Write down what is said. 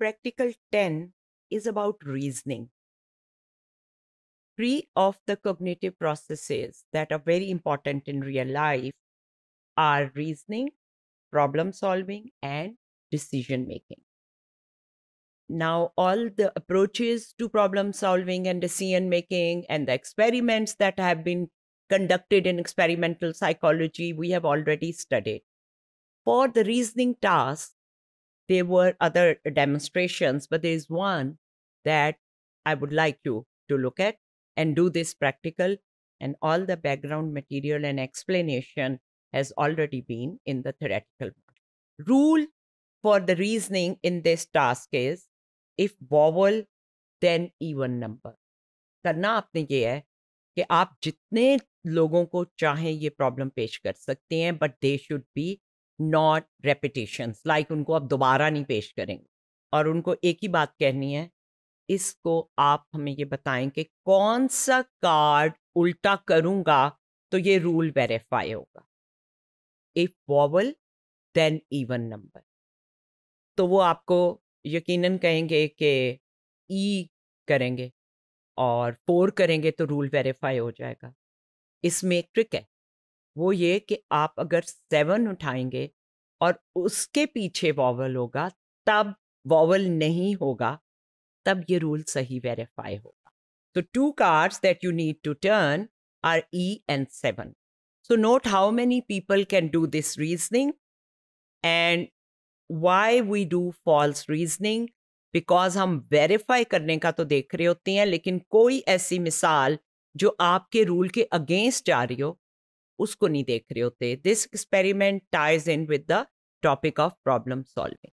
practical 10 is about reasoning. Three of the cognitive processes that are very important in real life are reasoning, problem solving, and decision making. Now, all the approaches to problem solving and decision making and the experiments that have been conducted in experimental psychology, we have already studied. For the reasoning task, there were other demonstrations, but there is one that I would like you to look at and do this practical. And all the background material and explanation has already been in the theoretical Rule for the reasoning in this task is if vowel, then even number. करना आपने ये है कि आप जितने लोगों को चाहें ये प्रॉब्लम पेश कर सकते हैं but they should B not repetition like उनको आप दोबारा नहीं पेश करेंगे। और उनको एक ही बात कहनी है, इसको आप हमें ये बताएँ कि कौन सा कार्ड उल्टा करूँगा तो ये रूल वेरीफाई होगा। If vowel, then even number. तो वो आपको यकीनन कहेंगे कि ई करेंगे और फोर करेंगे तो रूल वेरीफाई हो जाएगा। इसमें ट्रिक है, वो ये कि आप अगर सेवन उठाएँगे और उसके पीछे वॉवल होगा, तब वॉवल नहीं होगा, तब ये रूल सही वेरीफाई होगा। तो two cards that you need to turn R E and seven so note how many people can do this reasoning and why we do false reasoning because हम वेरीफाई करने का तो देख रहे होते हैं, लेकिन कोई ऐसी मिसाल जो आपके रूल के अगेंस्ट जा रही हो उसको नहीं देख रहे होते। This experiment ties in with the topic of problem solving